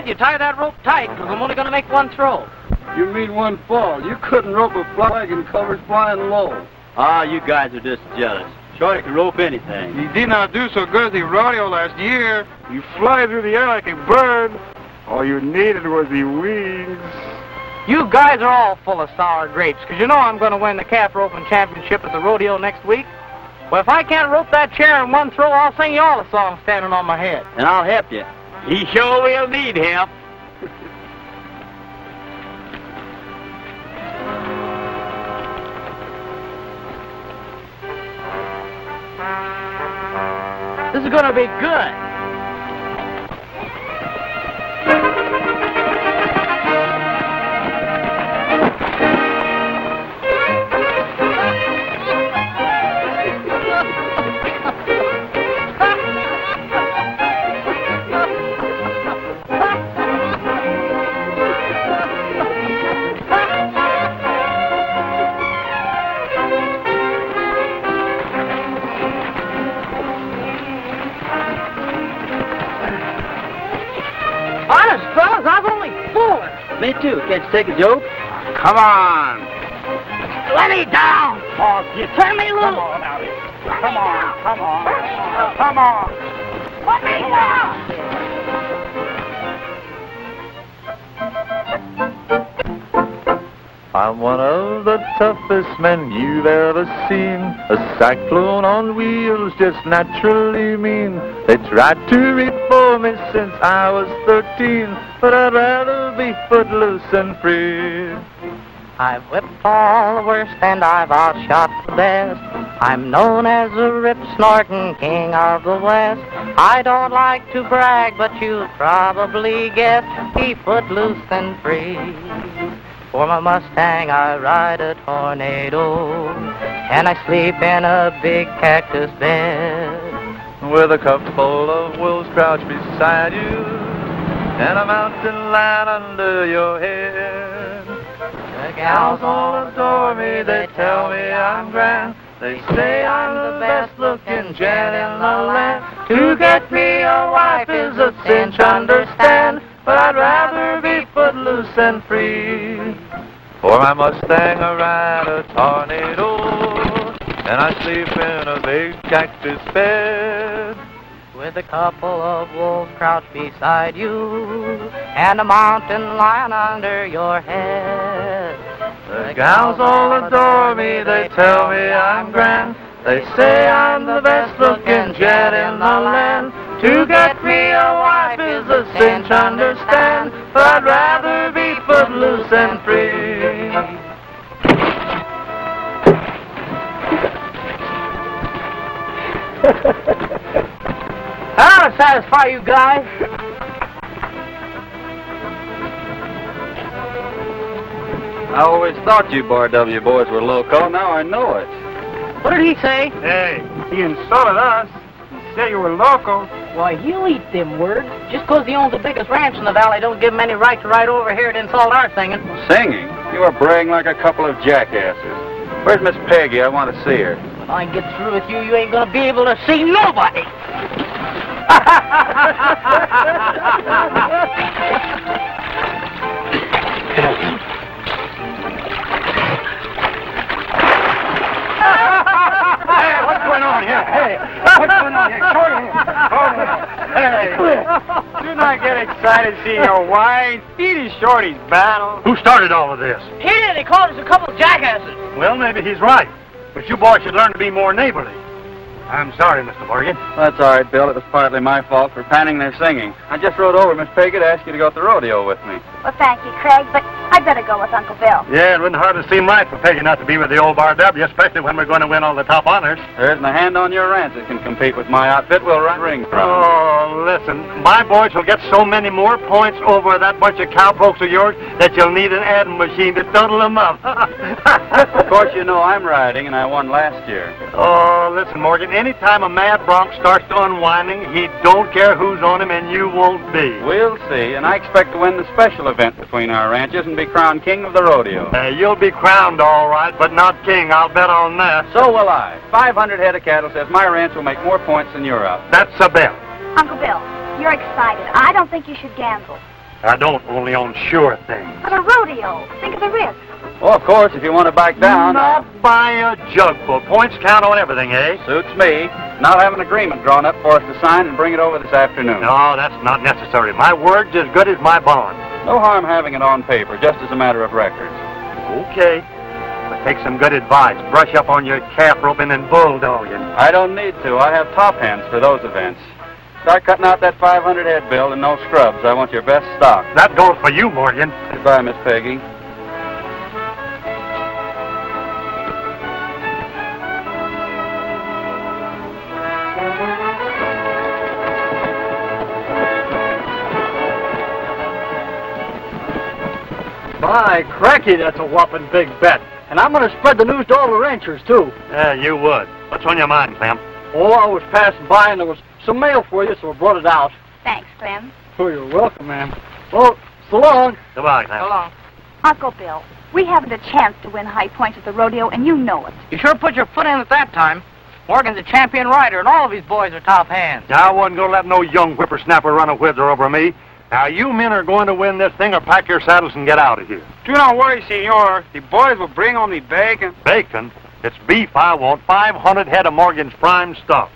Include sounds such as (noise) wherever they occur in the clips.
Ted, you tie that rope tight, because I'm only going to make one throw. You mean one fall. You couldn't rope a flag and covers flying low. Ah, you guys are just jealous. Shorty can rope anything. He did not do so good at the rodeo last year. You fly through the air like a bird. All you needed was the wings. You guys are all full of sour grapes, because you know I'm going to win the calf roping championship at the rodeo next week. Well, if I can't rope that chair in one throw, I'll sing you all a song standing on my head. And I'll help you. He sure will need help. This is going to be good. Me. Can't you take a joke? Come on. Let me down, boss. You turn me loose. Come on, Come on, come on. Come on. Let me down. I'm one of the toughest men you've ever seen. A cyclone on wheels, just naturally mean. They tried to reform me since I was 13, but I'd rather be footloose and free. I've whipped all the worst and I've outshot the best. I'm known as the rip snorting king of the West. I don't like to brag, but you probably guessed he footloose and free. For my Mustang, I ride a tornado, and I sleep in a big cactus bed. With a couple of wolves crouched beside you, and a mountain lion under your head. The gals all adore me, they tell me I'm grand. They say I'm the best looking gent in the land. To get me a wife is a cinch, understand. But I'd rather be footloose and free. For my Mustang I ride a tornado, and I sleep in a big cactus bed. With a couple of wolves crouched beside you, and a mountain lion under your head. The gals all adore me, they tell me I'm grand. They say I'm the best looking jet in the land. To get me a wife is a cinch, understand. But I'd rather be footloose and free. (laughs) That'll satisfy you guys. I always thought you Bar W boys were loco. Now I know it. What did he say? Hey, he insulted us. He said you were loco. Why, he'll eat them words. Just 'cause he owns the biggest ranch in the valley don't give him any right to ride over here and insult our singing. Singing? You are braying like a couple of jackasses. Where's Miss Peggy? I want to see her. When I get through with you, you ain't gonna be able to see nobody. Excited seeing your wife. It is Shorty's battle. Who started all of this? He did. He called us a couple of jackasses. Well, maybe he's right. But you boys should learn to be more neighborly. I'm sorry, Mr. Morgan. That's all right, Bill. It was partly my fault for panning their singing. I just rode over, Miss Peggy, to ask you to go to the rodeo with me. Well, thank you, Craig, but I'd better go with Uncle Bill. Yeah, it wouldn't hardly seem right for Peggy not to be with the old Bar W, especially when we're going to win all the top honors. There isn't a hand on your ranch that can compete with my outfit. We'll run ring from. Oh, listen, my boys will get so many more points over that bunch of cowpokes of yours that you'll need an adding machine to total them up. (laughs) Of course, you know I'm riding, and I won last year. Oh, listen, Morgan, anytime a mad bronc starts to unwinding, he don't care who's on him, and you won't be. We'll see, and I expect to win the special event between our ranches and be crowned king of the rodeo. Uh, you'll be crowned all right, but not king, I'll bet on that. So will I. 500 head of cattle says my ranch will make more points than your out. That's a bet. Uncle Bill, you're excited. I don't think you should gamble. I don't, only on sure things. But a rodeo. Think of the risk. Well, of course, if you want to back down. Not by a jugful. Points count on everything, eh? Suits me. Now have an agreement drawn up for us to sign and bring it over this afternoon. No, that's not necessary. My word's as good as my bond. No harm having it on paper, just as a matter of record. Okay. But take some good advice. Brush up on your calf roping and bulldogging. I don't need to. I have top hands for those events. Start cutting out that 500 head bill and no scrubs. I want your best stock. That goes for you, Morgan. Goodbye, Miss Peggy. My cracky, that's a whopping big bet. And I'm going to spread the news to all the ranchers, too. Yeah, you would. What's on your mind, Clem? Oh, I was passing by and there was some mail for you, so I brought it out. Thanks, Clem. Oh, you're welcome, ma'am. Well, so long. Goodbye, Clem. So long. Uncle Bill, we haven't a chance to win high points at the rodeo, and you know it. You sure put your foot in at that time. Morgan's a champion rider, and all of his boys are top hands. I wasn't going to let no young whippersnapper run a whizzer over me. Now, you men are going to win this thing or pack your saddles and get out of here. Do not worry, senor. The boys will bring on the bacon. Bacon? It's beef I want. 500 head of Morgan's prime stock.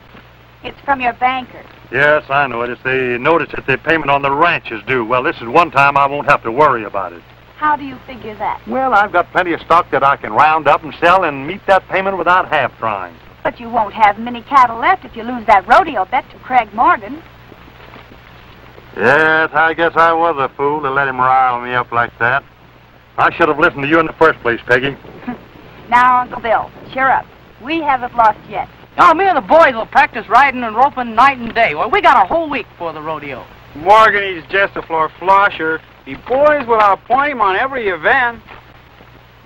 It's from your banker. Yes, I know it. It's the notice that the payment on the ranch is due. Well, this is one time I won't have to worry about it. How do you figure that? Well, I've got plenty of stock that I can round up and sell and meet that payment without half trying. But you won't have many cattle left if you lose that rodeo bet to Craig Morgan. Yes, I guess I was a fool to let him rile me up like that. I should have listened to you in the first place, Peggy. (laughs) Now, Uncle Bill, cheer up. We haven't lost yet. Oh, me and the boys will practice riding and roping night and day. Well, we got a whole week for the rodeo. Morgan, he's just a floor flusher. The boys will appoint him on every event.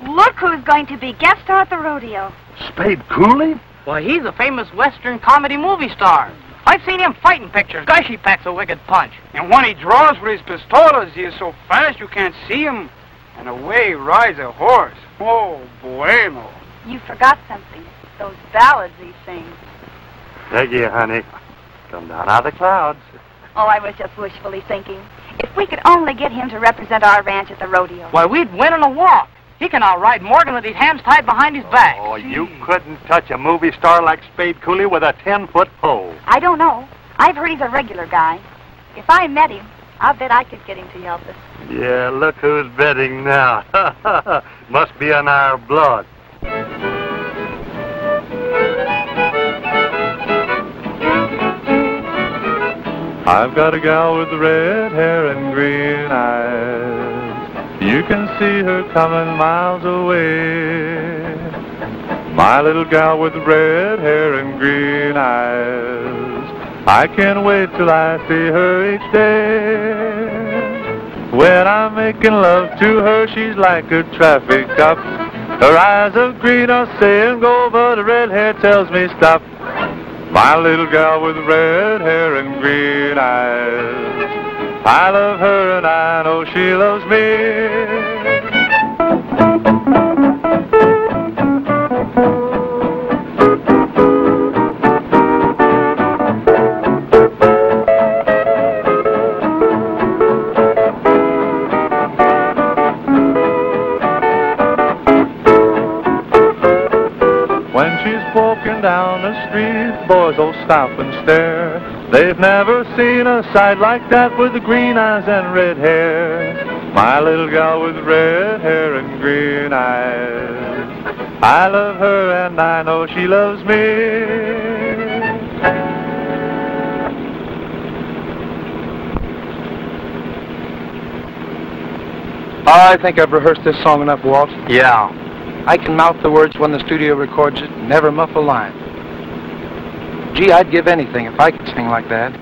Look who's going to be guest star at the rodeo. Spade Cooley? Well, he's a famous Western comedy movie star. I've seen him fighting pictures. Gosh, he packs a wicked punch. And when he draws with his pistolas, he is so fast you can't see him. And away rides a horse. Oh, bueno. You forgot something. Those ballads he sings. Peggy, honey. Come down out of the clouds. Oh, I was just wishfully thinking. If we could only get him to represent our ranch at the rodeo. Why, we'd win in a walk. He can outride Morgan with his hands tied behind his back. Oh, you couldn't touch a movie star like Spade Cooley with a 10-foot pole. I don't know. I've heard he's a regular guy. If I met him, I'll bet I could get him to help us. Yeah, look who's betting now. (laughs) Must be in our blood. I've got a gal with red hair and green eyes. You can see her coming miles away. My little gal with red hair and green eyes. I can't wait till I see her each day. When I'm making love to her, she's like a traffic cop. Her eyes of green are saying go, but her red hair tells me stop. My little gal with red hair and green eyes. I love her and I know she loves me. Walking down the street, boys will stop and stare. They've never seen a sight like that with the green eyes and red hair. My little gal with red hair and green eyes. I love her and I know she loves me. I think I've rehearsed this song enough, Walt. Yeah. I can mouth the words when the studio records it, never muff a line. Gee, I'd give anything if I could sing like that.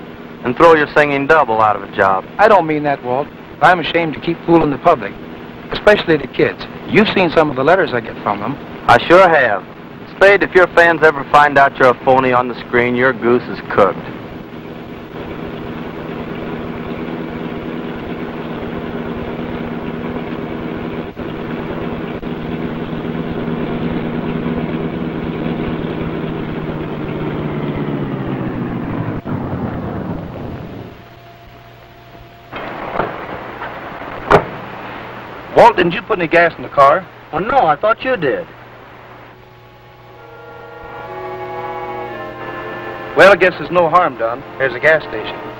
And throw your singing double out of a job. I don't mean that, Walt. I'm ashamed to keep fooling the public, especially the kids. You've seen some of the letters I get from them. I sure have. Spade, if your fans ever find out you're a phony on the screen, your goose is cooked. Walt, didn't you put any gas in the car? Oh, no, I thought you did. Well, I guess there's no harm done. There's a gas station.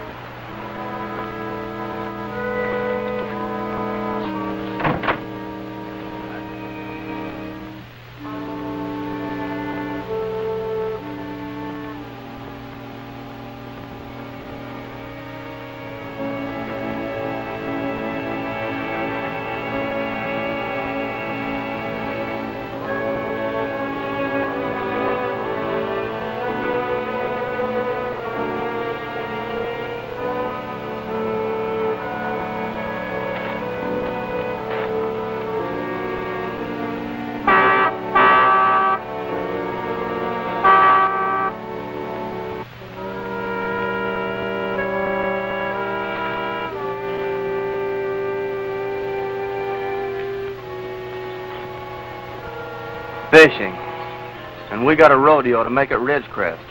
Fishing. And we got a rodeo to make at Ridgecrest.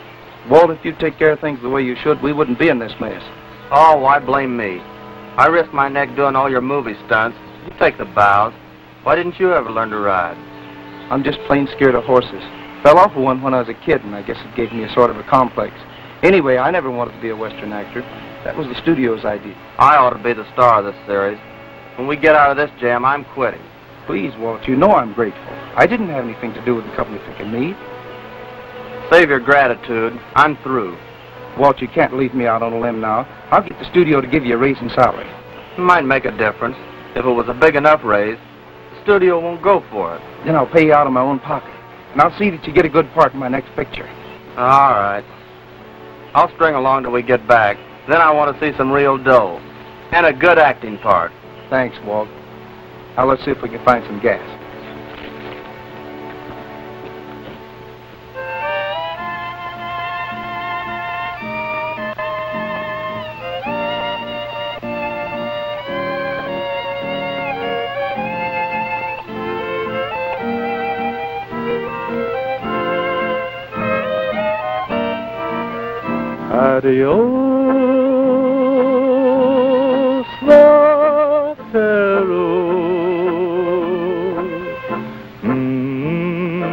Walt, if you'd take care of things the way you should, we wouldn't be in this mess. Oh, why blame me? I risked my neck doing all your movie stunts. You take the bows. Why didn't you ever learn to ride? I'm just plain scared of horses. Fell off of one when I was a kid, and I guess it gave me a sort of a complex. Anyway, I never wanted to be a Western actor. That was the studio's idea. I ought to be the star of this series. When we get out of this jam, I'm quitting. Please, Walt, you know I'm grateful. I didn't have anything to do with the company picking me. Save your gratitude. I'm through. Walt, you can't leave me out on a limb now. I'll get the studio to give you a raise in salary. It might make a difference. If it was a big enough raise, the studio won't go for it. Then I'll pay you out of my own pocket. And I'll see that you get a good part in my next picture. All right. I'll string along till we get back. Then I want to see some real dough. And a good acting part. Thanks, Walt. Now let's see if we can find some gas. Adios, vaquero. Mm.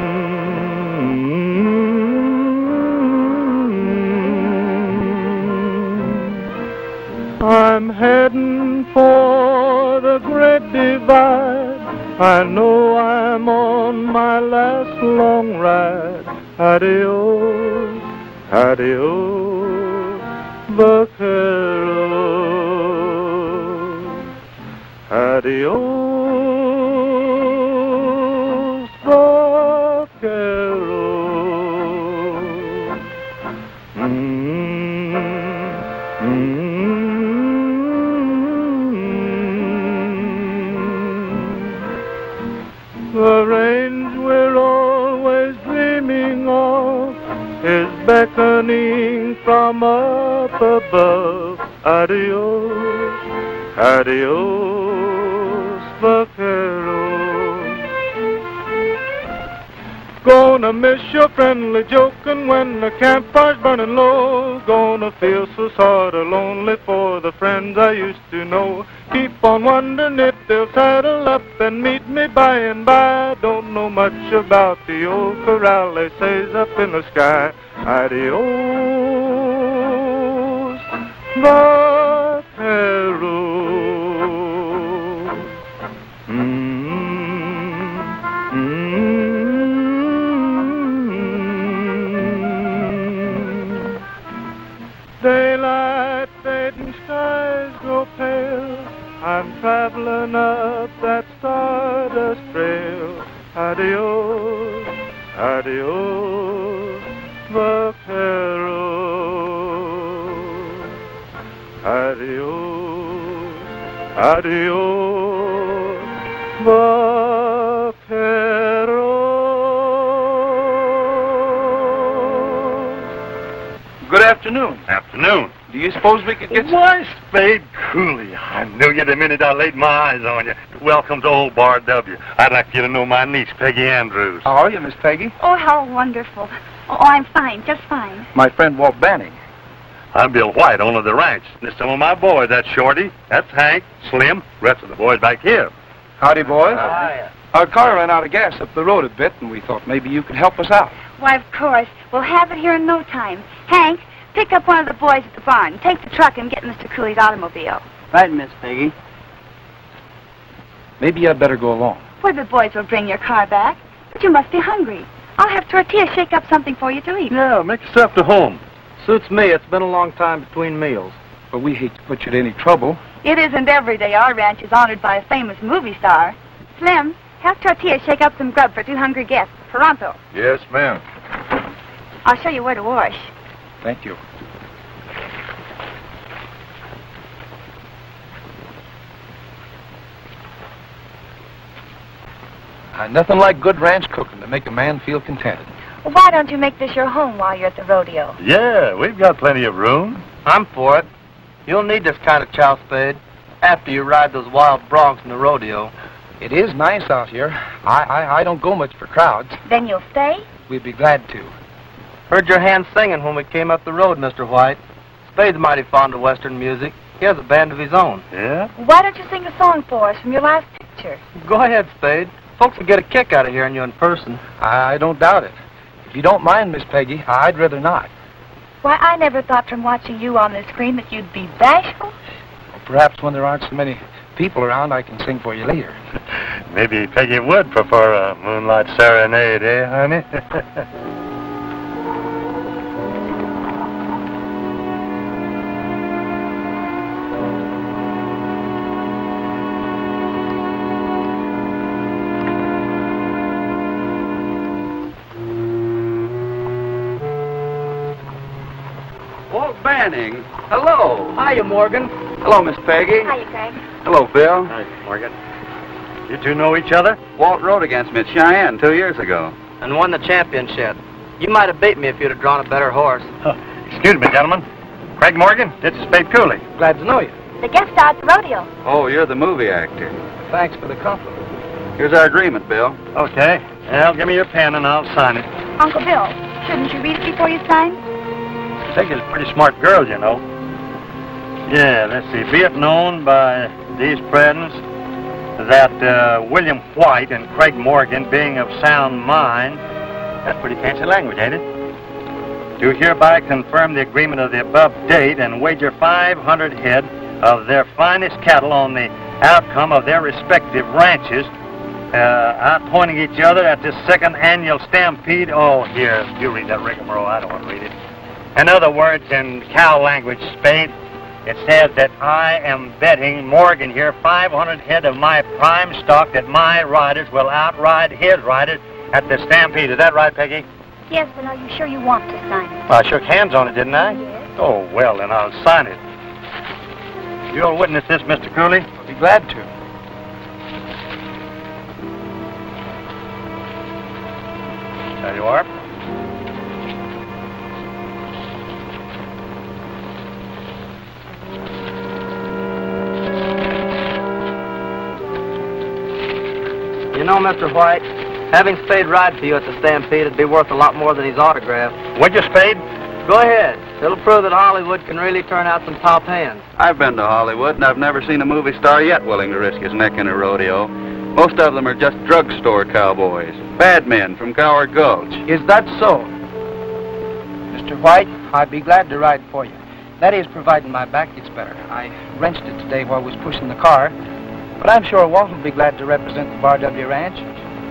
I'm heading for the great divide. I know I'm on my last long ride. Adios, adios, vaquero. Adios, vaquero. The range we're always dreaming of is beckoning from up above. Adios, adios, vaquero. Gonna miss your friendly joking when the campfire's burning low. Gonna feel so sort of lonely for the friends I used to know. Keep on wondering if they'll saddle up and meet me by and by. Don't know much about the old corral they say's up in the sky. Adios, vaquero. Daylight mm-hmm. fading skies grow pale. I'm traveling up that stardust trail. Adios, adios, vaquero. Adios, adios, vaquero. Good afternoon. Afternoon. Do you suppose we could get some... Why, Spade Cooley, I knew you the minute I laid my eyes on you. Welcome to Old Bar W. I'd like you to know my niece, Peggy Andrews. How are you, Miss Peggy? Oh, how wonderful. Oh, I'm fine, just fine. My friend Walt Banning. I'm Bill White, owner of the ranch. There's some of my boys. That's Shorty, that's Hank, Slim, rest of the boys back here. Howdy, boys. Our car ran out of gas up the road a bit, and we thought maybe you could help us out. Why, of course. We'll have it here in no time. Hank, pick up one of the boys at the barn. Take the truck and get Mr. Cooley's automobile. Right, Miss Peggy. Maybe I'd better go along. Why, the boys will bring your car back. But you must be hungry. I'll have Tortilla shake up something for you to eat. Yeah, make yourself to home. Suits me. It's been a long time between meals. But we hate to put you to any trouble. It isn't every day our ranch is honored by a famous movie star. Slim, have Tortilla shake up some grub for two hungry guests. Toronto. Yes, ma'am. I'll show you where to wash. Thank you. Uh, nothing like good ranch cooking to make a man feel contented. Well, why don't you make this your home while you're at the rodeo? Yeah, we've got plenty of room. I'm for it. You'll need this kind of chow spade after you ride those wild broncs in the rodeo. It is nice out here. I, I, I don't go much for crowds. Then you'll stay? We'd be glad to. Heard your hand singing when we came up the road, Mr. White. Spade's mighty fond of Western music. He has a band of his own. Yeah? Why don't you sing a song for us from your last picture? Go ahead, Spade. Folks will get a kick out of hearing you in person. I, I don't doubt it. If you don't mind, Miss Peggy, I'd rather not. Why, I never thought from watching you on the screen that you'd be bashful. Perhaps when there aren't so many people around, I can sing for you later. (laughs) Maybe Peggy would prefer a moonlight serenade, eh, honey? (laughs) Banning. Hello. Hiya, Morgan. Hello, Miss Peggy. Hiya, Craig. Hello, Bill. Hi, Morgan. You two know each other? Walt rode against me at Cheyenne two years ago. And won the championship. You might have beat me if you'd have drawn a better horse. (laughs) Excuse me, gentlemen. Craig Morgan, this is Spade Cooley. Glad to know you. The guest star at the rodeo. Oh, you're the movie actor. Thanks for the compliment. Here's our agreement, Bill. Okay. Well, give me your pen and I'll sign it. Uncle Bill, shouldn't you read it before you sign? Peggy's a pretty smart girl, you know. Yeah, let's see. Be it known by these friends that uh, William White and Craig Morgan, being of sound mind, that's pretty fancy language, ain't it? Do hereby confirm the agreement of the above date and wager 500 head of their finest cattle on the outcome of their respective ranches, uh, outpointing each other at this second annual stampede. Oh, here, you read that rigmarole. I don't want to read it. In other words, in cow language, Spade, it says that I am betting Morgan here 500 head of my prime stock that my riders will outride his riders at the stampede. Is that right, Peggy? Yes, but are you sure you want to sign it? Well, I shook hands on it, didn't I? Yes. Oh, well, then I'll sign it. You'll witness this, Mr. Cooley? I'll be glad to. There you are. You know, Mr. White, having Spade ride for you at the stampede would be worth a lot more than his autograph. Would you, Spade? Go ahead. It'll prove that Hollywood can really turn out some top hands. I've been to Hollywood, and I've never seen a movie star yet willing to risk his neck in a rodeo. Most of them are just drugstore cowboys, bad men from Gower Gulch. Is that so? Mr. White, I'd be glad to ride for you. That is, providing my back gets better. I wrenched it today while I was pushing the car. But I'm sure Walt will be glad to represent the Bar W Ranch.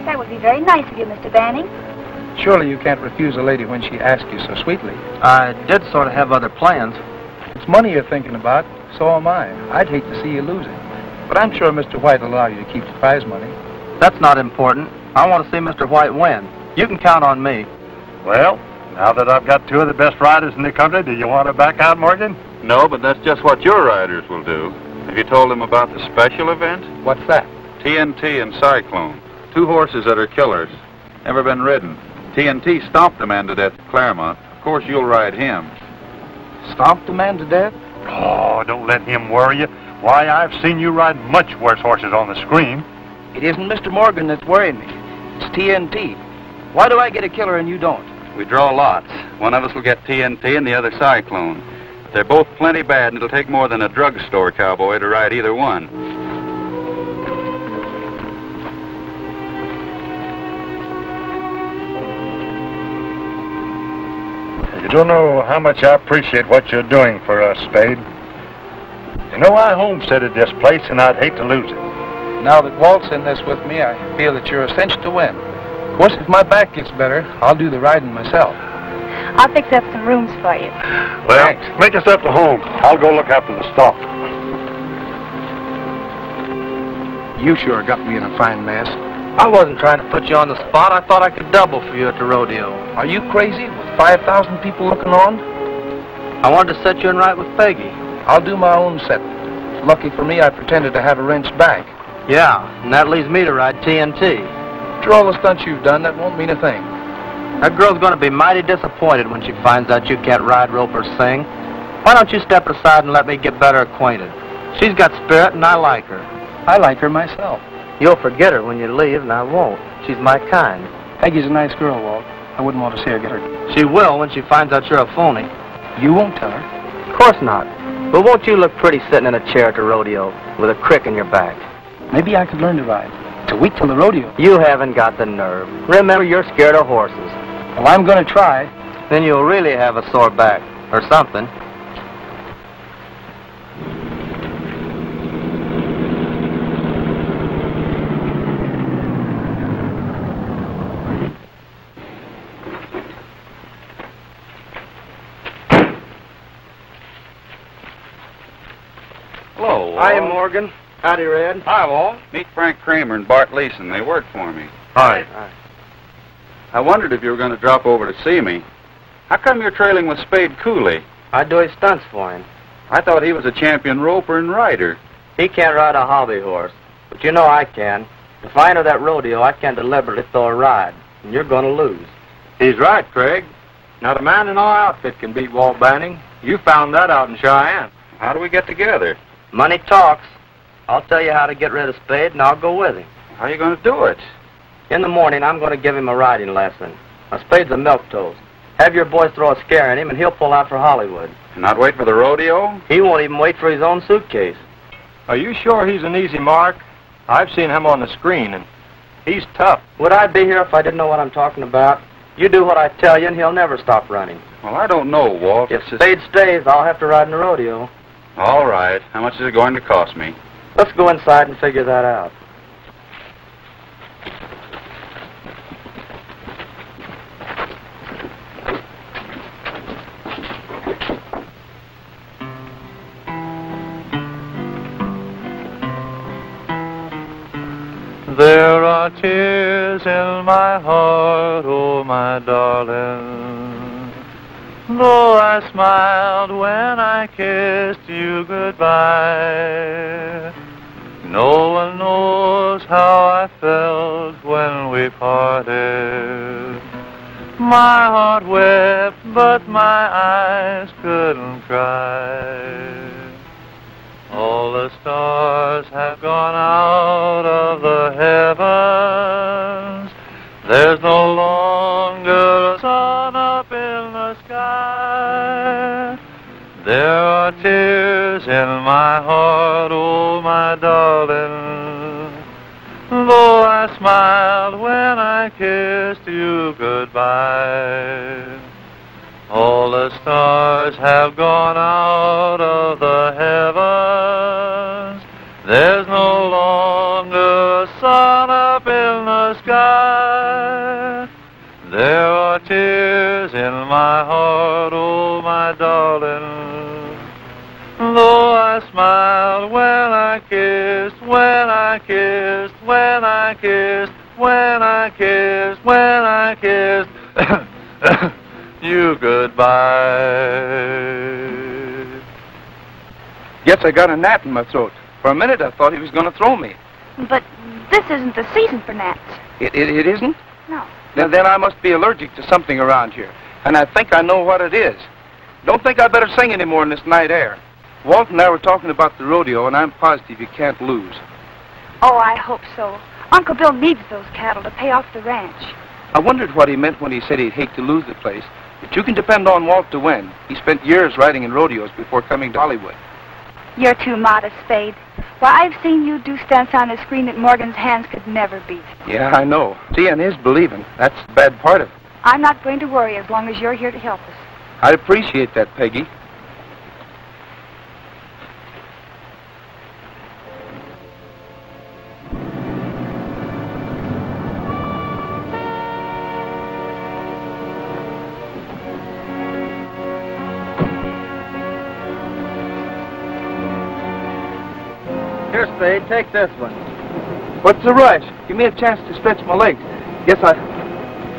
That would be very nice of you, Mr. Banning. Surely you can't refuse a lady when she asks you so sweetly. I did sort of have other plans. It's money you're thinking about. So am I. I'd hate to see you lose it. But I'm sure Mr. White will allow you to keep the prize money. That's not important. I want to see Mr. White win. You can count on me. Well, now that I've got two of the best riders in the country, do you want to back out, Morgan? No, but that's just what your riders will do. Have you told them about the special event? What's that? TNT and Cyclone. Two horses that are killers. Never been ridden. TNT stomped the man to death at Claremont. Of course, you'll ride him. Stomped a man to death? Oh, don't let him worry you. Why, I've seen you ride much worse horses on the screen. It isn't Mr. Morgan that's worrying me. It's TNT. Why do I get a killer and you don't? We draw lots. One of us will get TNT and the other Cyclone. They're both plenty bad, and it'll take more than a drugstore cowboy to ride either one. You don't know how much I appreciate what you're doing for us, Spade. You know, I homesteaded this place, and I'd hate to lose it. Now that Walt's in this with me, I feel that you're a cinch to win. Of course, if my back gets better, I'll do the riding myself. I'll fix up some rooms for you. Well, Thanks. make yourself to home. I'll go look after the stock. You sure got me in a fine mess. I wasn't trying to put you on the spot. I thought I could double for you at the rodeo. Are you crazy? With 5,000 people looking on? I wanted to set you in right with Peggy. I'll do my own setting. Lucky for me, I pretended to have a wrench back. Yeah, and that leaves me to ride TNT. After all the stunts you've done, that won't mean a thing. That girl's going to be mighty disappointed when she finds out you can't ride, rope, or sing. Why don't you step aside and let me get better acquainted? She's got spirit, and I like her. I like her myself. You'll forget her when you leave, and I won't. She's my kind. Peggy's a nice girl, Walt. I wouldn't want to see her get hurt. She will when she finds out you're a phony. You won't tell her. Of course not. But won't you look pretty sitting in a chair at the rodeo with a crick in your back? Maybe I could learn to ride. To wait till the rodeo. You haven't got the nerve. Remember, you're scared of horses. Well, I'm going to try. Then you'll really have a sore back, or something. Hello, Walt. Hi, Morgan. Howdy, Red. Hi, Walt. Meet Frank Kramer and Bart Leeson. They work for me. Hi. I wondered if you were going to drop over to see me. How come you're trailing with Spade Cooley? I do his stunts for him. I thought he was a champion roper and rider. He can't ride a hobby horse, but you know I can. If I enter that rodeo, I can deliberately throw a ride, and you're going to lose. He's right, Craig. Not a man in our outfit can beat Walt Banning. You found that out in Cheyenne. How do we get together? Money talks. I'll tell you how to get rid of Spade, and I'll go with him. How are you going to do it? In the morning, I'm going to give him a riding lesson. A Spade's a milk toast. Have your boys throw a scare at him, and he'll pull out for Hollywood. Not wait for the rodeo? He won't even wait for his own suitcase. Are you sure he's an easy mark? I've seen him on the screen, and he's tough. Would I be here if I didn't know what I'm talking about? You do what I tell you, and he'll never stop running. Well, I don't know, Walt. If It's Spade stays, I'll have to ride in the rodeo. All right. How much is it going to cost me? Let's go inside and figure that out. My heart, oh my darling. Though I smiled when I kissed you goodbye. No one knows how I felt when we parted. My heart wept, but my eyes couldn't cry. All the stars have gone out no longer a sun up in the sky. There are tears in my heart, oh my darling. Though I smiled when I kissed you goodbye. All the stars have gone out my heart, oh my darling. Though I smiled when I kissed, when I kissed, when I kissed, when I kissed, when I kissed. (coughs) you goodbye. Guess I got a gnat in my throat. For a minute, I thought he was going to throw me. But this isn't the season for gnats. It, it, it isn't? No. Then, then I must be allergic to something around here. And I think I know what it is. Don't think I'd better sing any more in this night air. Walt and I were talking about the rodeo, and I'm positive you can't lose. Oh, I hope so. Uncle Bill needs those cattle to pay off the ranch. I wondered what he meant when he said he'd hate to lose the place. But you can depend on Walt to win. He spent years riding in rodeos before coming to Hollywood. You're too modest, Spade. Why, I've seen you do stunts on the screen that Morgan's hands could never beat. Yeah, I know. Seeing is believing. That's the bad part of it. I'm not going to worry as long as you're here to help us. I'd appreciate that, Peggy. Here, Spade, take this one. What's the rush? Give me a chance to stretch my legs. Guess I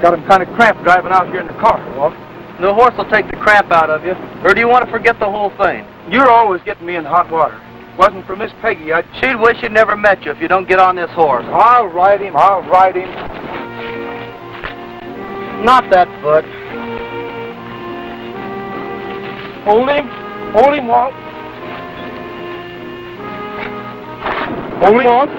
got 'em kind of cramped driving out here in the car, Walt. The horse will take the cramp out of you. Or do you want to forget the whole thing? You're always getting me in hot water. Wasn't for Miss Peggy, I'd... She'd wish she'd never met you if you don't get on this horse. I'll ride him, I'll ride him. Not that foot. Hold him. Hold him, Walt. Hold him, Walt.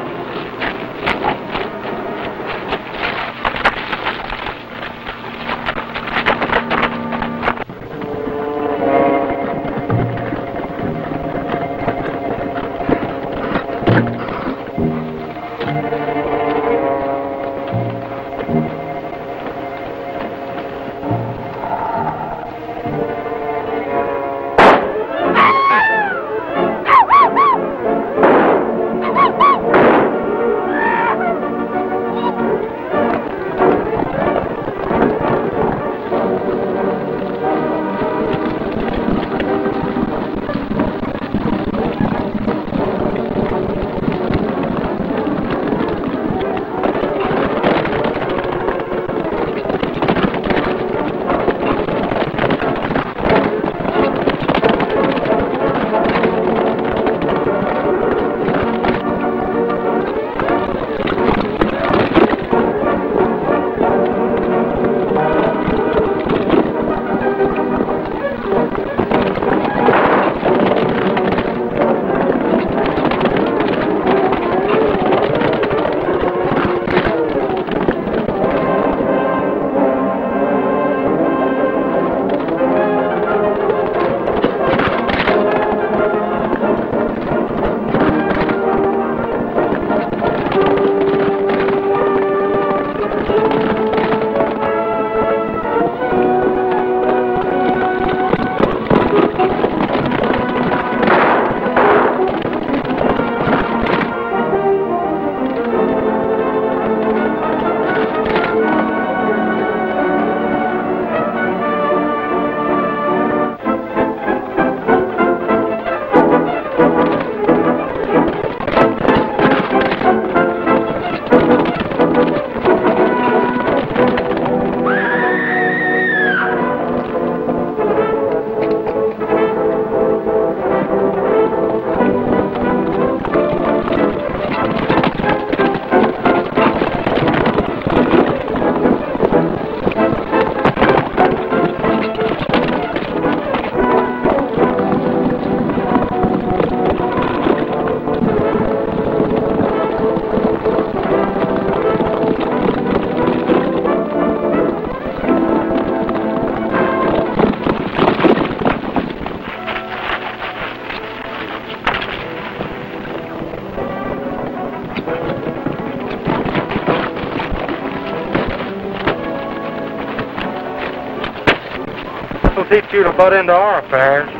Teach you to butt into our affairs.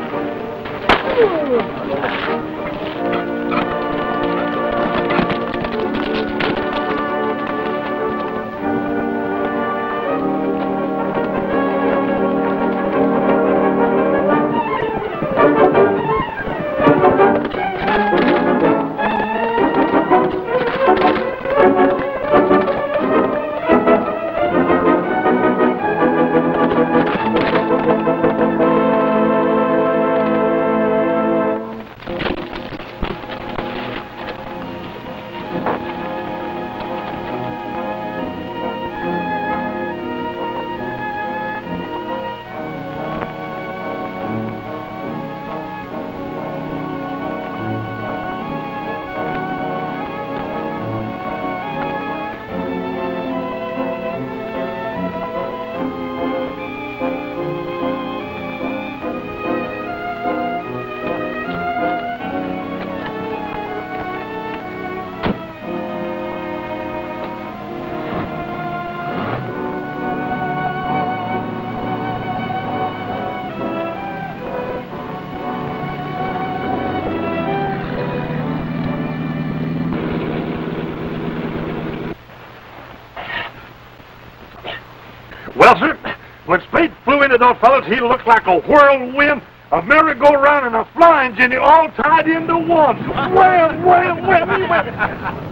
Into those fellows, he looked like a whirlwind, a merry-go-round, and a flying Jenny all tied into one. Wham, wham, wham, he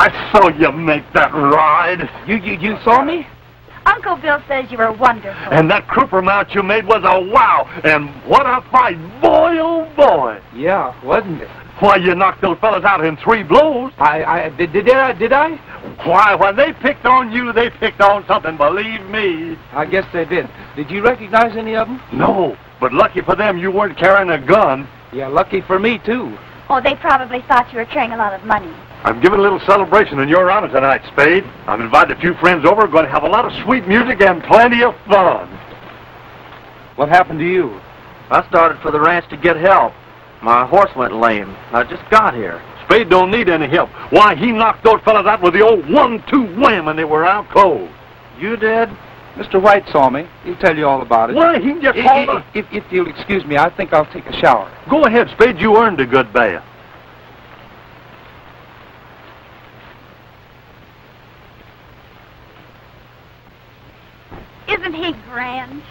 I saw you make that ride. You, you, you saw me? Uncle Bill says you were wonderful. And that Cooper mount you made was a wow. And what a fight. Boy, oh boy. Yeah, wasn't it? Why, you knocked those fellas out in three blows. I, I, did, did I, did I? Why, when they picked on you, they picked on something, believe me. I guess they did. Did you recognize any of them? No, but lucky for them, you weren't carrying a gun. Yeah, lucky for me, too. Oh, they probably thought you were carrying a lot of money. I'm giving a little celebration in your honor tonight, Spade. I've invited a few friends over. We're going to have a lot of sweet music and plenty of fun. What happened to you? I started for the ranch to get help. My horse went lame. I just got here. Spade don't need any help. Why, he knocked those fellas out with the old one-two wham and they were out cold. You did? Mr. White saw me. He'll tell you all about it. Why, he just If, hauled if, if you'll excuse me, I think I'll take a shower. Go ahead, Spade. You earned a good bath. Isn't he grand?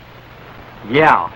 Yeah.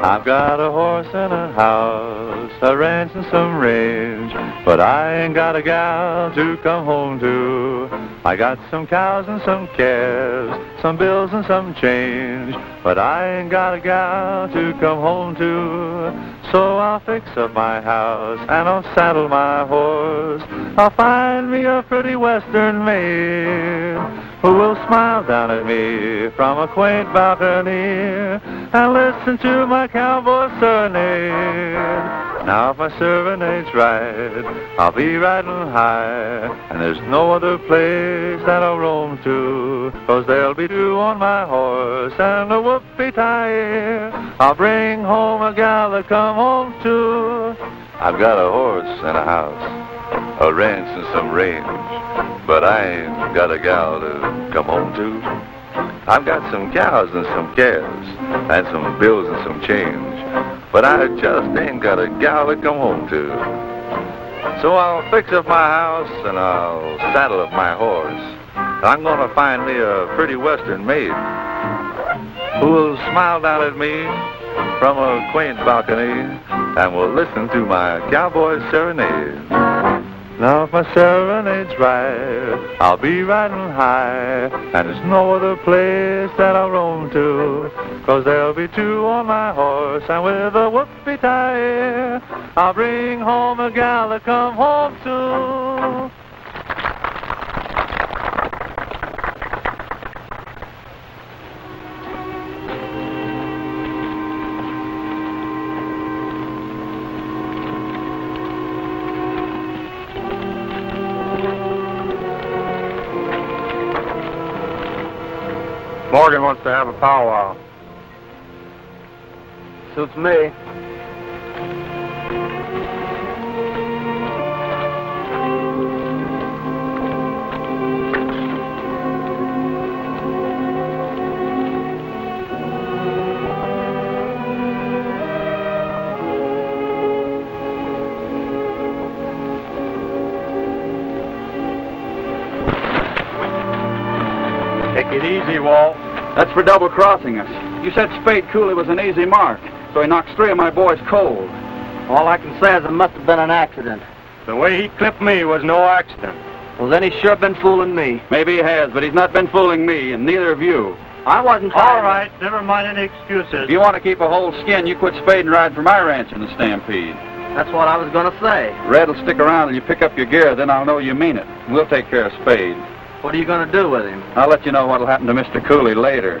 I've got a horse and a house, a ranch and some range, but I ain't got a gal to come home to. I got some cows and some calves, some bills and some change, but I ain't got a gal to come home to. So I'll fix up my house and I'll saddle my horse. I'll find me a pretty western maid who will smile down at me from a quaint balcony and listen to my cowboy serenade. Now if my serenade's right, I'll be riding high, and there's no other place that I'll roam to, cause there'll be two on my horse and a whoopee-tie. I'll bring home a gal to come home to. I've got a horse and a house, a ranch and some range, but I ain't got a gal to come home to. I've got some cows and some calves, and some bills and some change, but I just ain't got a gal to come home to. So I'll fix up my house and I'll saddle up my horse. I'm gonna find me a pretty western maid who will smile down at me from a quaint balcony and will listen to my cowboy serenade. Now if my serenade's right, I'll be riding high, and there's no other place that I'll roam to, cause there'll be two on my horse, and with a whoopee-tie, I'll bring home a gal to come home to. Morgan wants to have a powwow. Suits me. Take it easy, Walt. That's for double crossing us. You said Spade Cooley was an easy mark, so he knocks three of my boys cold. All I can say is it must have been an accident. The way he clipped me was no accident. Well, then he's sure been fooling me. Maybe he has, but he's not been fooling me, and neither of you. I wasn't All trying. right, never mind any excuses. If you want to keep a whole skin, you quit Spade and ride for my ranch in the stampede. That's what I was going to say. Red will stick around and you pick up your gear, then I'll know you mean it. We'll take care of Spade. What are you going to do with him? I'll let you know what'll happen to Mr. Cooley later.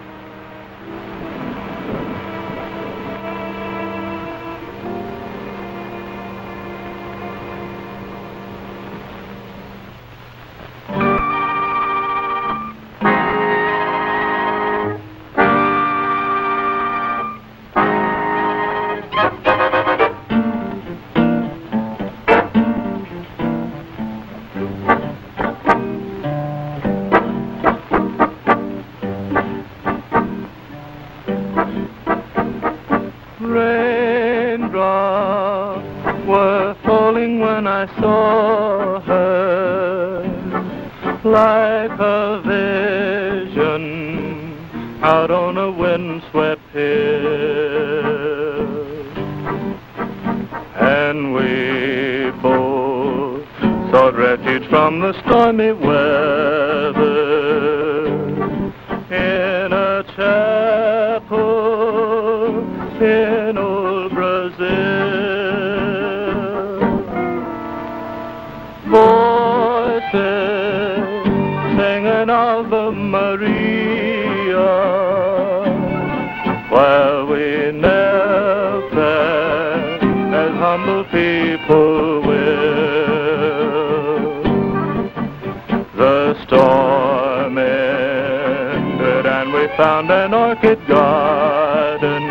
The storm ended and we found an orchid garden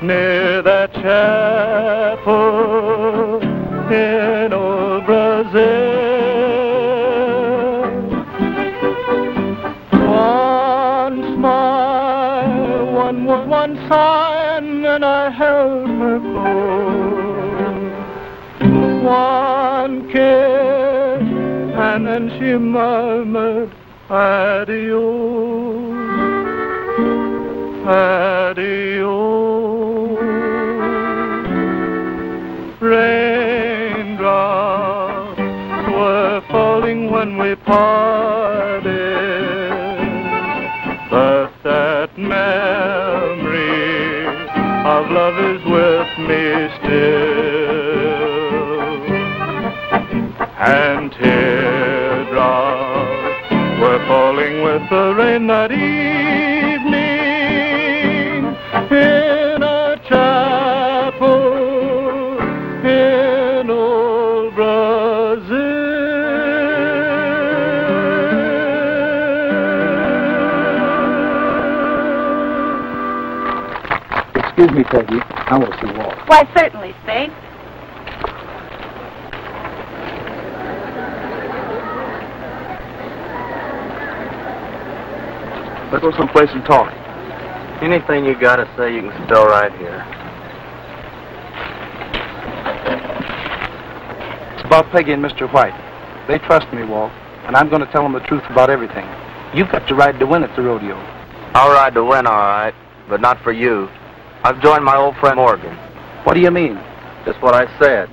near that chapel she murmured, adios, adios. Me, Peggy. I want to see Walt. Why, certainly, Spade. Let's go someplace and talk. Anything you gotta say, you can spell right here. It's about Peggy and Mr. White. They trust me, Walt, and I'm going to tell them the truth about everything. You've got to ride to win at the rodeo. I'll ride to win, all right, but not for you. I've joined my old friend Morgan. What do you mean? Just what I said.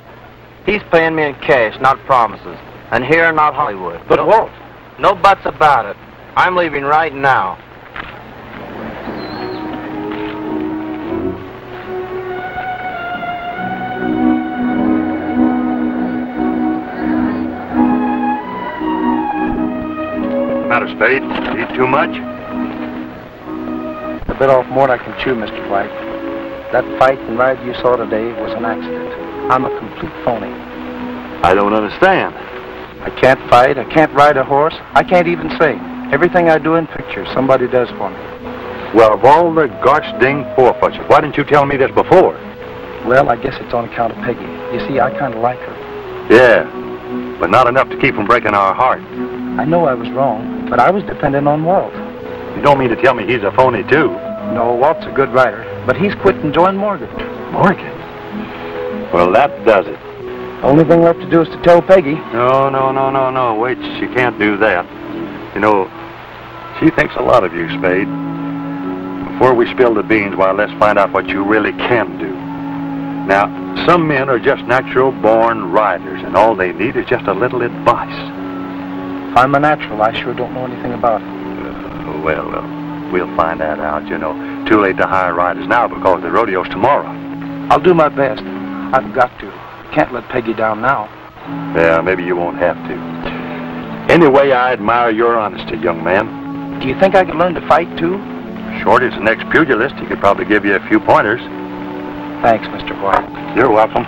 He's paying me in cash, not promises. And here, not Hollywood. But no, Walt, No buts about it. I'm leaving right now. Matter, Spade? Eat too much? a bit off more than I can chew, Mr. White. That fight and ride you saw today was an accident. I'm a complete phony. I don't understand. I can't fight. I can't ride a horse. I can't even sing. Everything I do in pictures, somebody does for me. Well, of all the gosh ding fourfoots, why didn't you tell me this before? Well, I guess it's on account of Peggy. You see, I kind of like her. Yeah, but not enough to keep from breaking our heart. I know I was wrong, but I was dependent on Walt. You don't mean to tell me he's a phony, too. No, Walt's a good rider, but he's quit and joined Morgan. Morgan? Well, that does it. Only thing left to do is to tell Peggy. No, no, no, no, no. Wait, she can't do that. You know, she thinks a lot of you, Spade. Before we spill the beans, why, let's find out what you really can do. Now, some men are just natural born riders, and all they need is just a little advice. If I'm a natural, I sure don't know anything about it. Uh, well, uh, we'll find that out, you know. Too late to hire riders now because the rodeo's tomorrow. I'll do my best. I've got to. Can't let Peggy down now. Yeah, maybe you won't have to. Anyway, I admire your honesty, young man. Do you think I could learn to fight, too? Shorty's the next pugilist. He could probably give you a few pointers. Thanks, Mr. White. You're welcome.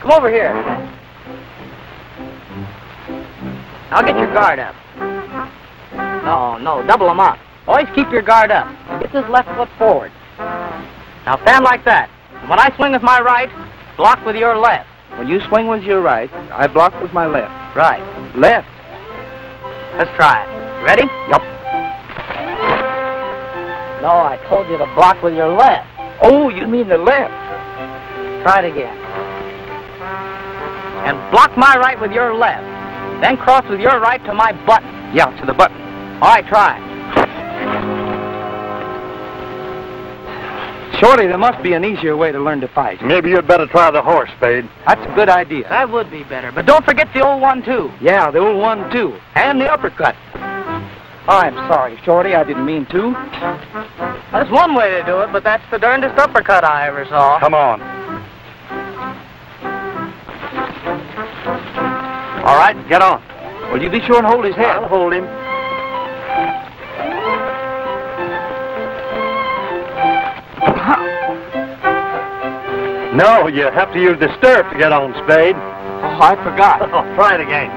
Come over here. I'll get your guard up. No, no, double them up. Always keep your guard up. Get this left foot forward. Now stand like that. When I swing with my right, block with your left. When you swing with your right, I block with my left. Right. Left. Let's try it. Ready? Yup. No, I told you to block with your left. Oh, you mean the left? Try it again. And block my right with your left. Then cross with your right to my button. Yeah, to the button. All right, try it. Shorty, there must be an easier way to learn to fight. Maybe you'd better try the horse, Spade. That's a good idea. That would be better. But don't forget the old one, too. Yeah, the old one, too. And the uppercut. I'm sorry, Shorty. I didn't mean to. That's one way to do it, but that's the darndest uppercut I ever saw. Come on. All right, get on. Will you be sure and hold his head? I'll hold him. (laughs) No, you have to use the stirrup to get on, Spade. Oh, I forgot. Oh, try it again.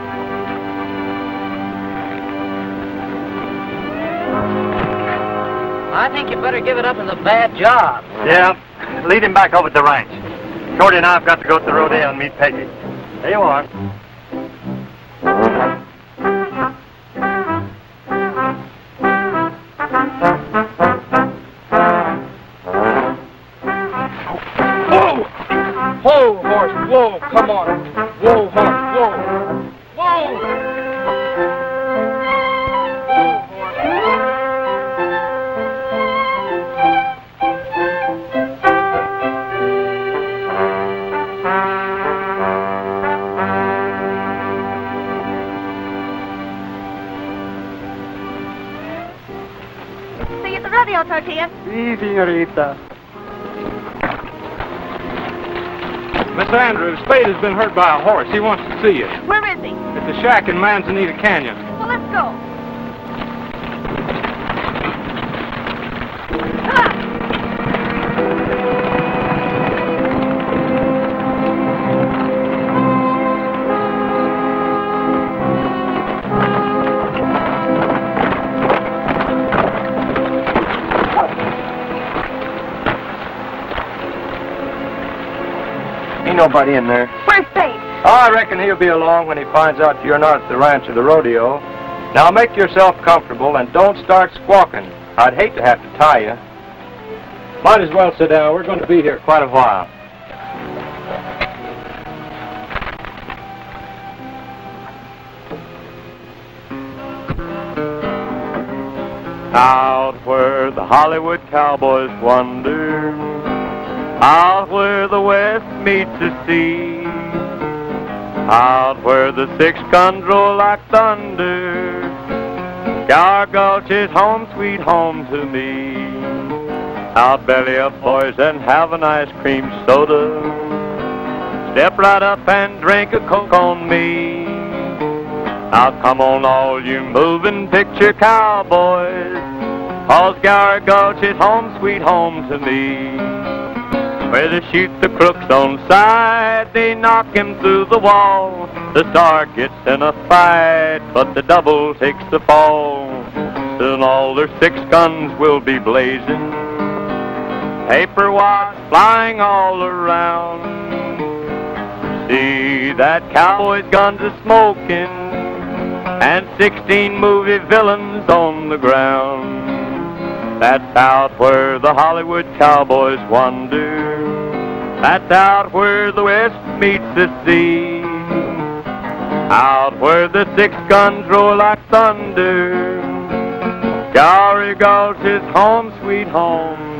I think you better give it up as a bad job. Yeah, lead him back over to the ranch. Shorty and I have got to go to the rodeo and meet Peggy. There you are. Whoa! Whoa, horse, whoa, come on. Whoa, horse, whoa. Whoa! See you the rodeo, Tortilla. Si, senorita. Miss Andrews, Spade has been hurt by a horse. He wants to see you. Where is he? At the shack in Manzanita Canyon. Well, let's go. Nobody in there. Where's Spade? I reckon he'll be along when he finds out you're not at the ranch or the rodeo. Now make yourself comfortable and don't start squawking. I'd hate to have to tie you. Might as well sit down. We're going to be here quite a while. Out where the Hollywood cowboys wander, out where the west meets the sea, out where the six guns roll like thunder, Gower Gulch is home, sweet home to me. Out belly up, boys, and have an ice cream soda. Step right up and drink a Coke on me. Now come on, all you moving picture cowboys. Cause Gower Gulch is home, sweet home to me. Where they shoot the crooks on sight, they knock him through the wall. The star gets in a fight, but the double takes the fall. Soon all their six guns will be blazing. Paper wads flying all around. See that cowboy's guns are smoking and 16 movie villains on the ground. That's out where the Hollywood cowboys wander. That's out where the west meets the sea. Out where the six guns roll like thunder. Gower Gulch is home, sweet home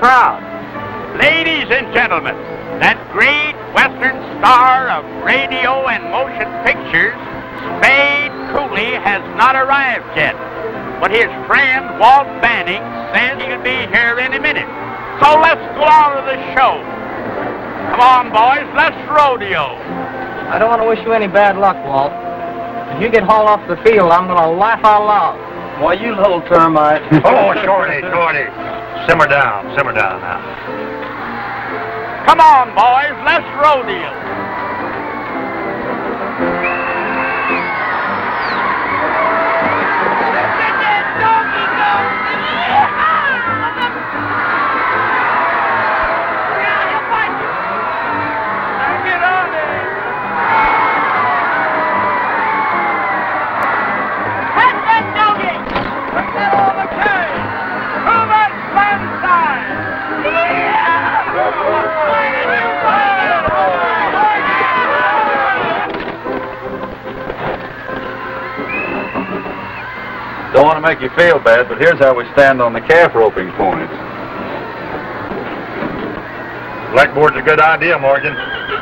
crowd. Ladies and gentlemen, that great Western star of radio and motion pictures, Spade Cooley, has not arrived yet. But his friend Walt Banning says he'll be here any minute. So let's go on to the show. Come on, boys, let's rodeo. I don't want to wish you any bad luck, Walt. If you get hauled off the field, I'm going to laugh out loud. Why, you little termite. (laughs) oh, Shorty, Shorty. Simmer down, simmer down now. Come on, boys, let's rodeo. Don't want to make you feel bad, but here's how we stand on the calf roping points. Blackboard's a good idea, Morgan.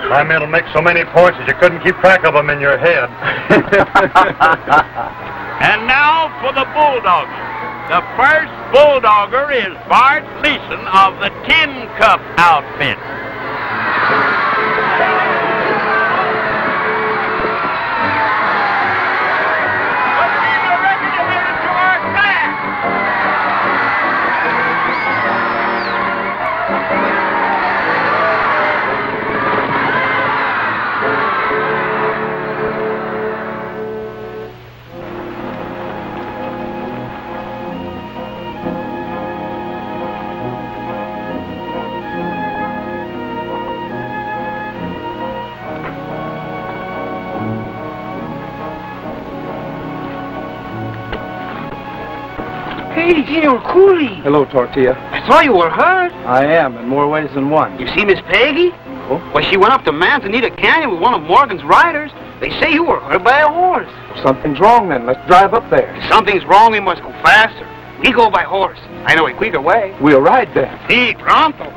My men will make so many points that you couldn't keep track of them in your head. (laughs) And now for the Bulldogger. The first Bulldogger is Bart Leeson of the Tin Cup outfit. Hey, Senor Cooley. Hello, Tortilla. I thought you were hurt. I am, in more ways than one. You see Miss Peggy? Oh? Well, she went up to Manzanita Canyon with one of Morgan's riders. They say you were hurt by a horse. Something's wrong then. Let's drive up there. If something's wrong, we must go faster. We go by horse. I know a quicker way. We'll ride then. Si, pronto.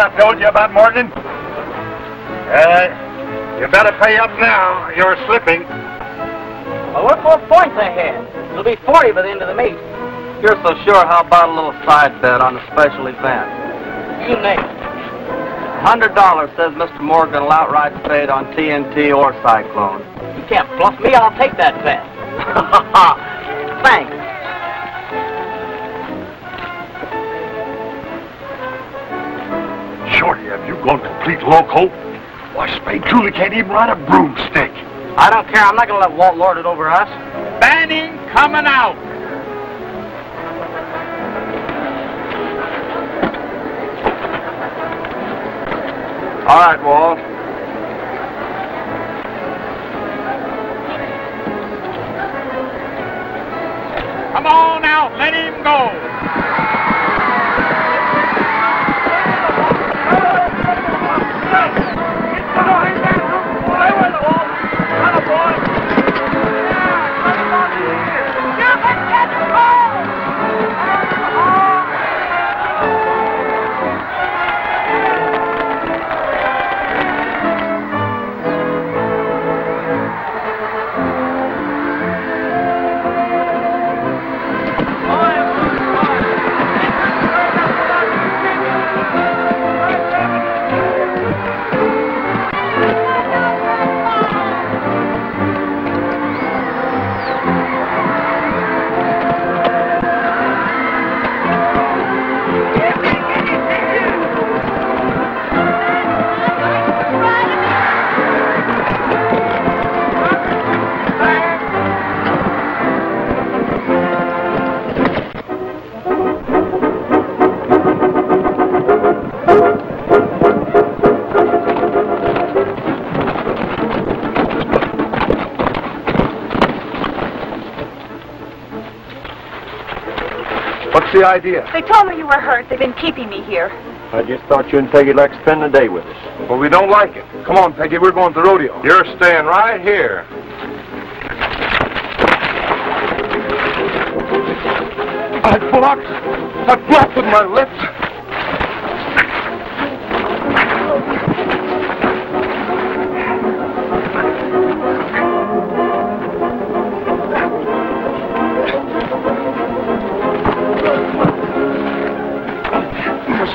Adding machine I told you about, Morgan? Uh, you better pay up now. You're slipping. Well, look what points I had. It'll be 40 by the end of the meet. You're so sure, how about a little side bet on a special event? You name it. Hundred dollars says Mr. Morgan will outright spade on TNT or Cyclone. You can't bluff me. I'll take that bet. (laughs) Thanks. Gone complete loco? Why, Spade truly can't even ride a broomstick. I don't care. I'm not going to let Walt lord it over us. Banning coming out. All right, Walt. Come on out. Let him go. What's the idea? They told me you were hurt. They've been keeping me here. I just thought you and Peggy'd like to spend the day with us. Well, we don't like it. Come on, Peggy, we're going to the rodeo. You're staying right here. I blocked. I blocked with my lips.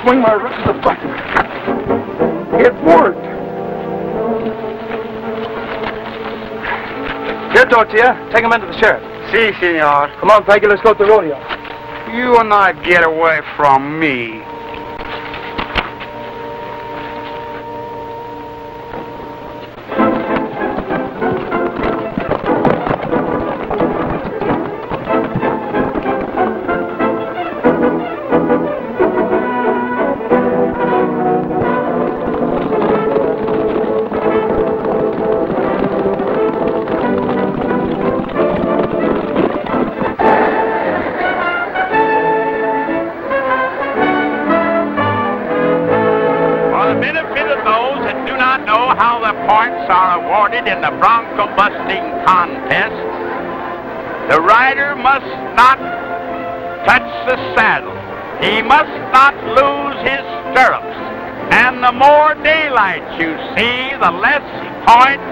Swing my the button. It worked. Here, Tortilla. Take him into the sheriff. Si, senor. Come on, Peggy, let's go to the rodeo. You will not get away from me. In the bronco busting contest, the rider must not touch the saddle. He must not lose his stirrups. And the more daylight you see, the less points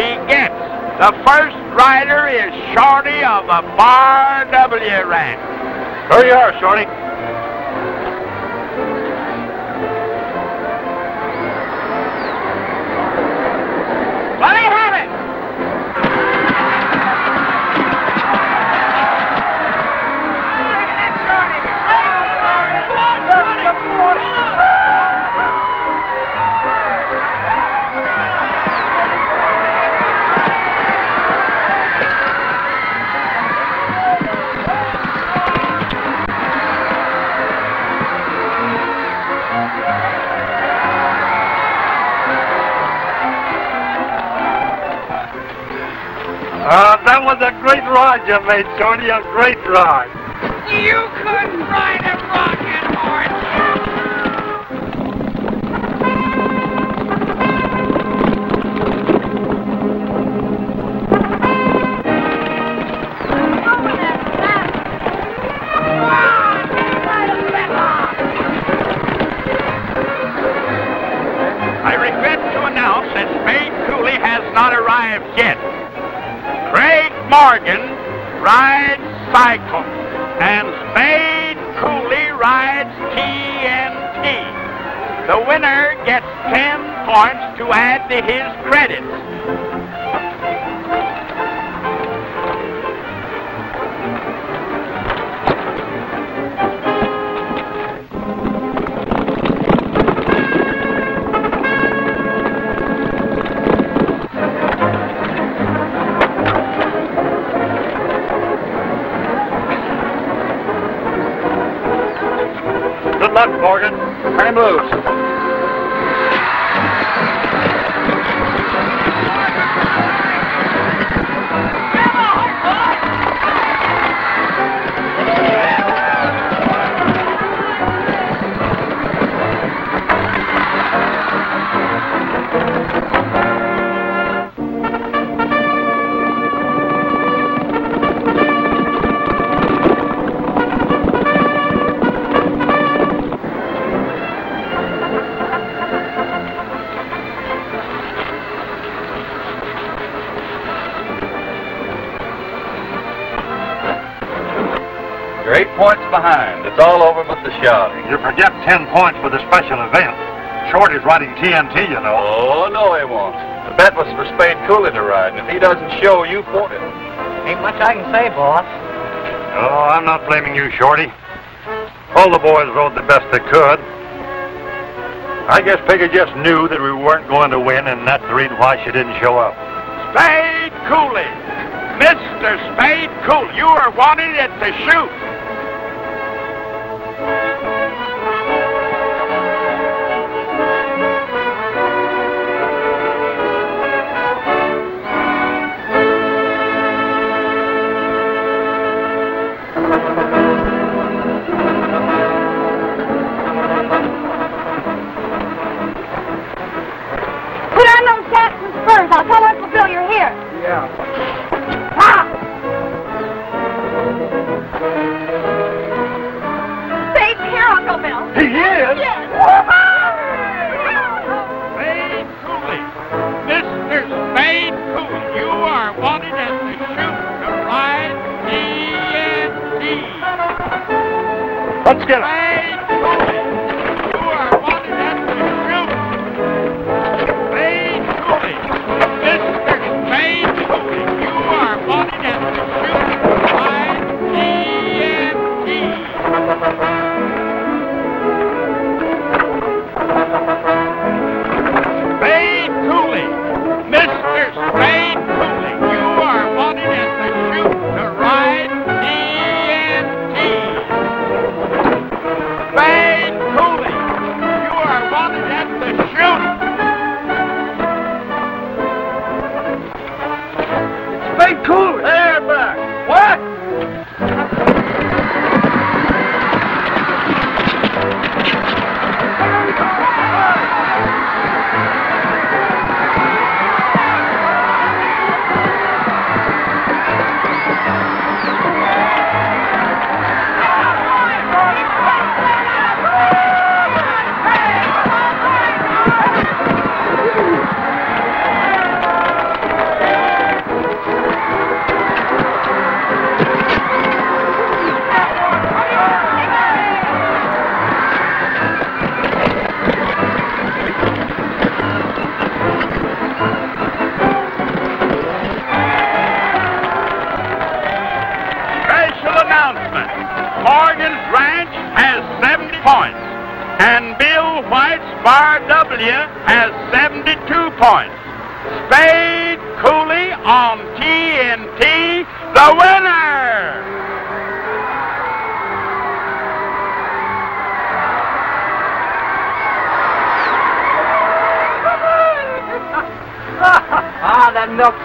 he gets. The first rider is Shorty of the Bar W ranch. There you are, Shorty. You made, Shorty. A great ride. You couldn't ride his credits. You're eight points behind. It's all over but the shouting. You forget ten points for the special event. Shorty's riding TNT, you know. Oh, no, he won't. The bet was for Spade Cooley to ride, and if he doesn't show, you for it. Ain't much I can say, boss. Oh, I'm not blaming you, Shorty. All the boys rode the best they could. I guess Peggy just knew that we weren't going to win, and that's the reason why she didn't show up. Spade Cooley! Mr. Spade Cooley, you are wanted at the chute.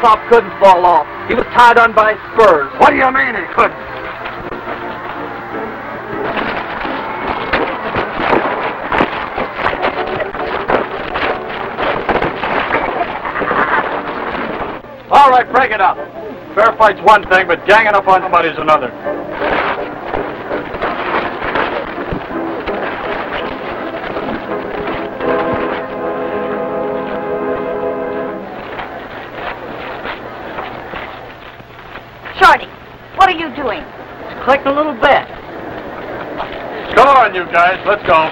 Top couldn't fall off. He was tied on by spurs. What do you mean he couldn't? All right, break it up. Fair fight's one thing, but ganging up on somebody's another. Guys. Let's go.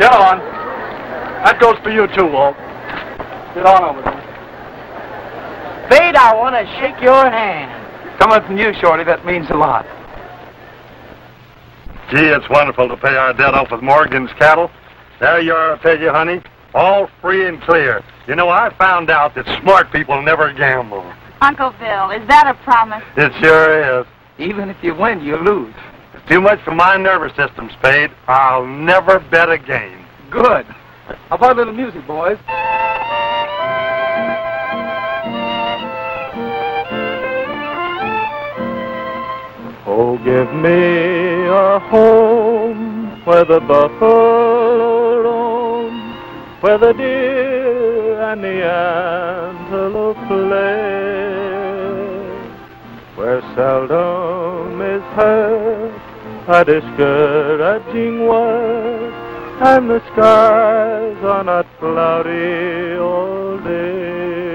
Get on. That goes for you, too, Walt. Get on over there. Spade, I want to shake your hand. Coming from you, Shorty, that means a lot. Gee, it's wonderful to pay our debt off with Morgan's cattle. There you are, I tell you, honey. All free and clear. You know, I found out that smart people never gamble. Uncle Bill, is that a promise? It sure is. Even if you win, you lose. It's too much for my nervous system, Spade. I'll never bet again. Good. How about a little music, boys? Oh, give me a home where the buffalo roam, where the deer and the antelope play, where seldom is heard a discouraging word, and the skies are not cloudy all day.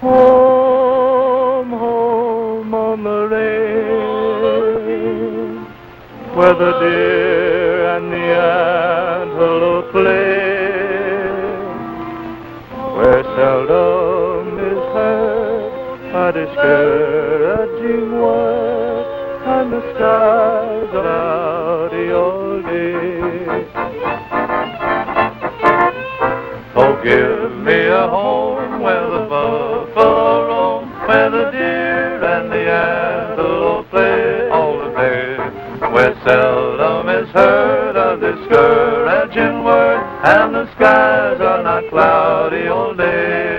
Home, home on the range, where the deer and the antelope play, where seldom is heard a discouraging word, are cloudy all day. Oh, give me a home where the buffalo roam, where the deer and the antelope play all the day, where seldom is heard a discouraging word, and the skies are not cloudy all day.